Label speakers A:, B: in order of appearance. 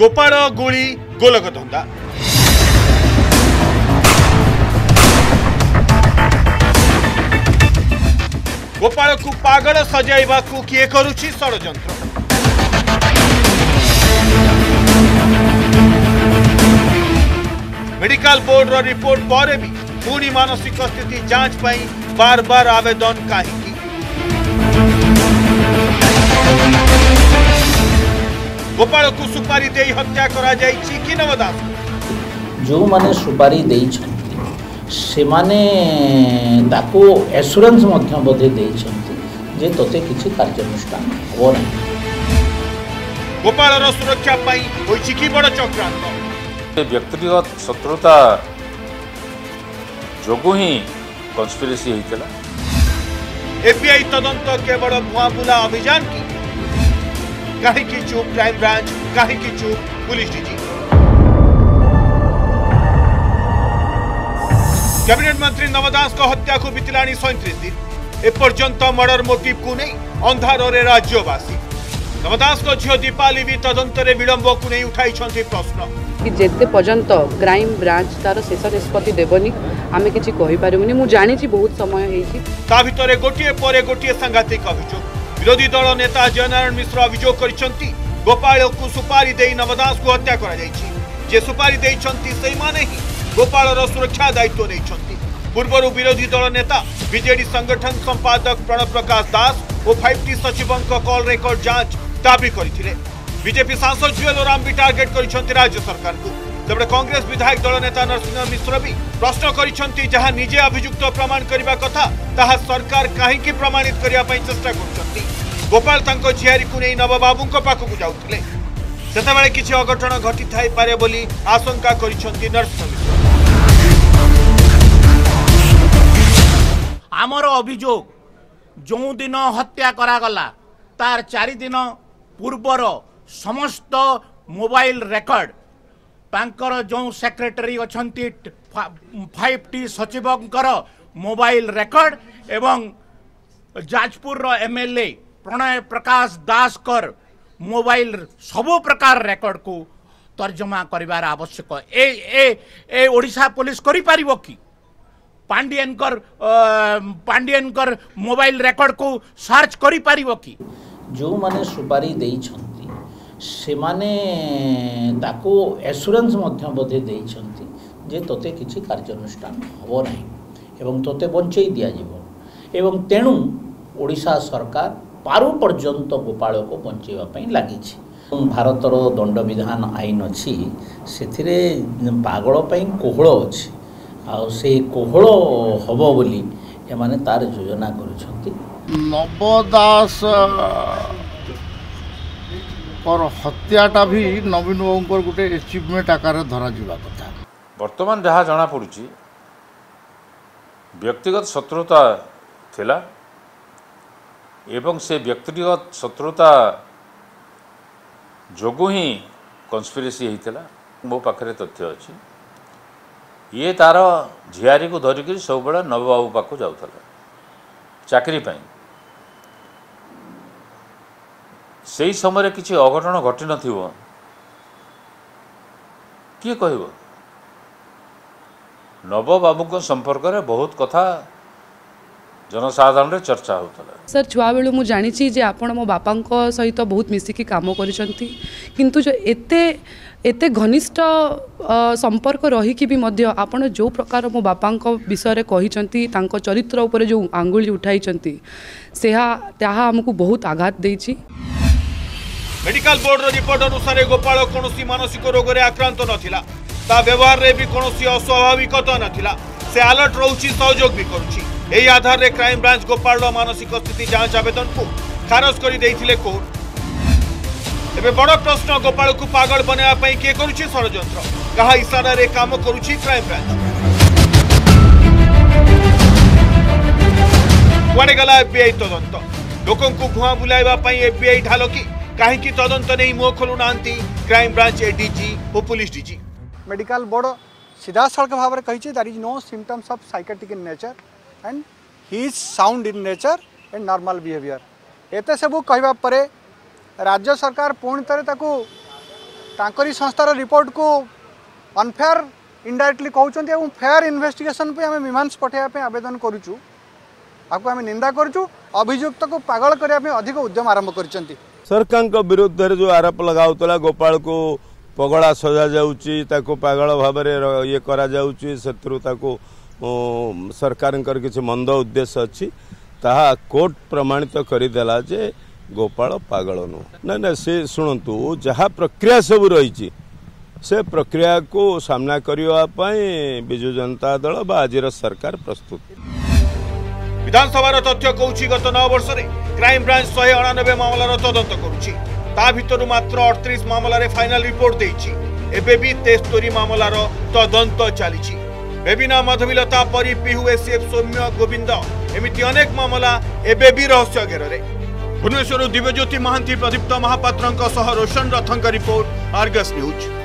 A: গোপাল গুড়ি গোলকধন্দা গোপালকু পাগল সজাইবাকু কিয়ে করুছি ষড়যন্ত্র মেডিকাল বোর্ডর রিপোর্ট পরে বি পুনি মানসিক স্থিতি যাঞ্চ পাই বারবার আবেদন কাহিকি ଗୋପାଳକୁ ସୁପାରି ଦେଇ ହତ୍ୟା କରାଯାଇଛି କି ନବ ଦାସ
B: ଯେଉଁମାନେ ସୁପାରି ଦେଇଛନ୍ତି ସେମାନେ ତାକୁ ଏସୁରାନ୍ସ ମଧ୍ୟ ବୋଧେ ଦେଇଛନ୍ତି ଯେ ତୋତେ କିଛି କାର୍ଯ୍ୟାନୁଷ୍ଠାନ ହେବ ନାହିଁ
A: ଗୋପାଳର ସୁରକ୍ଷା ପାଇଁ ହୋଇଛି କି ବଡ଼ ଚକ୍ରାନ୍ତ
C: ବ୍ୟକ୍ତିଗତ ଶତ୍ରୁତା ଯୋଗୁଁ ହିଁ କନ୍ସପିରେସି ହେଇଥିଲା
A: ଏଫିଆଇ ତଦନ୍ତ କେବଳ ଭୁଆବୁଲା ଅଭିଯାନ କି कहीं चूक क्राइम ब्रांच कहीं चूक पुलिस डीजी कैबिनेट मंत्री नवदास को हत्या को बीतला सैंतीस दिन एपर्त मर्डर मोटिव को नहीं अंधार राज्यवासी नवदास को झील दीपाली भी तदंतर विलंब को नहीं उठाई प्रश्न
D: कि जिते पर्यंत क्राइम ब्रांच तार शेष निष्पत्ति देवनी आम कि बहुत समय
A: गोटे गोटे सांघातिक अभोग विरोधी दल नेता जयनारायण मिश्र अभोग कर गोपाल को सुपारी दे नव दास को हत्या करे सुपारी से गोपाल सुरक्षा दायित्व नहीं पूर्व विरोधी दल नेता विजे संगठन संपादक प्रणव प्रकाश दास और फाइव टी सचिव कल रेकर्ड जांच दावी करते विजेपी सांसद जुएल ओराम भी टार्गेट कर राज्य सरकार को तेज कंग्रेस विधायक दल नेता नरसिंह मिश्र भी प्रश्न करजे अभुक्त प्रमाण करने कथा सरकार कहीं प्रमाणित करने चेस्ट कर গোপাল তাঙ্ক ঝিয়ারিকু নেই নববাবু পাখকু যাওতলে সেতবে কিছু অঘটন ঘটি থাইপারে বলে আশঙ্কা করছেন নরসিংহ
E: আমার অভিযোগ যেদিন হত্যা করা গলা তার চারিদিন পূর্বর সমস্ত মোবাইল রেকর্ড ତାଙ୍କର যে সেক্রেটারি ଅଛନ୍ତି ফাইভ টি সচিবঙ্কর মোবাইল রেকর্ড এবং যাজপুর এমএলএ প্রণয় প্রকাশ দাসকর মোবাইল সবু প্রকার রেকর্ডকু তর্জমা করবার আবশ্যক এ এ ওড়িশা পুলিশ করিপারিব কি পাণ্ডিয়ানকর পাণ্ডিয়ানকর মোবাইল রেকর্ডকু সর্চ করিপারিব কি
B: ଯେଉଁମାନେ ସୁପାରି ଦେଇଛନ୍ତି ସେମାନେ ତାକୁ ଏସୁରାନ୍ସ ମଧ୍ୟ ବୋଧେ ଦେଇଛନ୍ତି ଯେ ତୋତେ କିଛି କାର୍ଯ୍ୟାନୁଷ୍ଠାନ ହେବ ନାହିଁ ଏବଂ ତୋତେ ବଞ୍ଚେଇ ଦିଆଯିବ ଏବଂ ତେଣୁ ଓଡ଼ିଶା ସରକାର ପାରୁ ପର୍ଯ୍ୟନ୍ତ ଗୋପାଳକୁ ବଞ୍ଚାଇବା ପାଇଁ ଲାଗିଛି ଭାରତର ଦଣ୍ଡବିଧାନ ଆଇନ ଅଛି ସେଥିରେ ପାଗଳ ପାଇଁ କୋହଳ ଅଛି ଆଉ ସେଇ କୋହଳ ହେବ ବୋଲି ଏମାନେ ତାର ଯୋଜନା କରୁଛନ୍ତି
F: ନବ ଦାସଙ୍କର ହତ୍ୟାଟା ବି ନବୀନ ବାବୁଙ୍କର ଗୋଟେ ଏଚିଭମେଣ୍ଟ ଆକାରରେ ଧରାଯିବା କଥା
C: ବର୍ତ୍ତମାନ ଯାହା ଜଣାପଡ଼ୁଛି ବ୍ୟକ୍ତିଗତ ଶତ୍ରୁତା ଥିଲା ଏବଂ ସେ ବ୍ୟକ୍ତିଗତ ଶତ୍ରୁତା ଯୋଗୁଁ ହିଁ କନ୍ସପିରେସି ହୋଇଥିଲା ମୋ ପାଖରେ ତଥ୍ୟ ଅଛି ଇଏ ତା'ର ଝିଆରୀକୁ ଧରିକିରି ସବୁବେଳେ ନବବାବୁ ପାଖକୁ ଯାଉଥିଲା ଚାକିରି ପାଇଁ ସେହି ସମୟରେ କିଛି ଅଘଟଣ ଘଟିନଥିବ କିଏ କହିବ ନବବାବୁଙ୍କ ସମ୍ପର୍କରେ ବହୁତ କଥା जनसाधारण चर्चा होता
D: सर छुआ बेलू मुझे जानी जे आप मो बापा सहित बहुत मिसिकी कम करते घनिष्ठ संपर्क रहीकि भी आपण जो प्रकार मो बापा विषय कहते चरित्र उपर जो आंगुली उठाई आमको बहुत आघात
A: मेडिकल बोर्ड रिपोर्ट अनुसार गोपाल कौन मानसिक रोग में आक्रांत नाला व्यवहार में भी कौन अस्वाभाविकता नाला से आलर्ट रोच सहयोग भी करुच्ची এই আধারে କ୍ରାଇମବ୍ରାଞ୍ଚ ଗୋପାଳର ମାନସିକ ସ୍ଥିତି ଯାଞ୍ଚ ଆବେଦନକୁ ଖାରଜ କରିଦେଇଥିଲେ କୋର୍ଟ ଏବେ ବଡ଼ ପ୍ରଶ୍ନ ଗୋପାଳକୁ ପାଗଳ ବନାଇବା ପାଇଁ କିଏ କରୁଛି ଷଡ଼ଯନ୍ତ୍ର କାହା ଇସାରାରେ କାମ କରୁଛି କ୍ରାଇମବ୍ରାଞ୍ଚ କୁଆଡ଼େ ଗଲା ଏଫ୍ବିଆଇ ତଦନ୍ତ ଲୋକଙ୍କୁ ଭୁଆଁ ବୁଲାଇବା ପାଇଁ ଏଫ୍ବିଆଇ ଢାଲ କି କାହିଁକି ତଦନ୍ତ ନେଇ ମୁହଁ ଖୋଲୁନାହାନ୍ତି କ୍ରାଇମବ୍ରାଞ୍ଚ ଏଡିଜି ଓ ପୁଲିସ ଡିଜି
G: ମେଡିକାଲ ବୋର୍ଡ ସିଧାସଳଖ ଭାବରେ କହିଛି there is no symptoms of psychiatric in nature and he is sound in nature and normal behaviour एत सब कह पर राज्य सरकार पुणी थे संस्थार रिपोर्ट को अनफेयर इनडाइरेक्टली कहते और फेयर इनभेस्टिगेसन आम मीमांस पठाइवाप आवेदन करुचु आपको आम निंदा करुचु अभियुक्त को पगल करने अधिक उद्यम आरंभ कर
H: सरकार विरुद्ध जो आरोप लगाऊला गोपाल को पगड़ा सजा जाऊँ पगल भाव में ये कर ସରକାରଙ୍କର କିଛି ମନ୍ଦ ଉଦ୍ଦେଶ୍ୟ ଅଛି ତାହା କୋର୍ଟ ପ୍ରମାଣିତ କରିଦେଲା ଯେ ଗୋପାଳ ପାଗଳ ନୁହଁ ନାଇଁ ନାଇଁ ସେ ଶୁଣନ୍ତୁ ଯାହା ପ୍ରକ୍ରିୟା ସବୁ ରହିଛି ସେ ପ୍ରକ୍ରିୟାକୁ ସାମ୍ନା କରିବା ପାଇଁ ବିଜୁ ଜନତା ଦଳ ବା ଆଜିର ସରକାର ପ୍ରସ୍ତୁତ
A: ବିଧାନସଭାର ତଥ୍ୟ କହୁଛି ଗତ ନଅ ବର୍ଷରେ କ୍ରାଇମବ୍ରାଞ୍ଚ ଶହେ ଅଣାନବେ ମାମଲାର ତଦନ୍ତ କରୁଛି ତା ଭିତରୁ ମାତ୍ର ଅଠତିରିଶ ମାମଲାରେ ଫାଇନାଲ ରିପୋର୍ଟ ଦେଇଛି ଏବେ ବି ତେସ୍ତୋରୀ ମାମଲାର ତଦନ୍ତ ଚାଲିଛି ବେବିନା ମଧୁବିଲତା ପରି ପିହୁ ଏସିଏଫ୍ ସୌମ୍ୟ ଗୋବିନ୍ଦ ଏମିତି ଅନେକ ମାମଲା ଏବେ ବି ରହସ୍ୟ ଘେରରେ ଭୁବନେଶ୍ୱରରୁ ଦିବ୍ୟଜ୍ୟୋତି ମହାନ୍ତି ପ୍ରଦୀପ୍ତ ମହାପାତ୍ରଙ୍କ ସହ ରୋଶନ ରଥଙ୍କ ରିପୋର୍ଟ ଆର୍ଗସ୍ ନ୍ୟୁଜ୍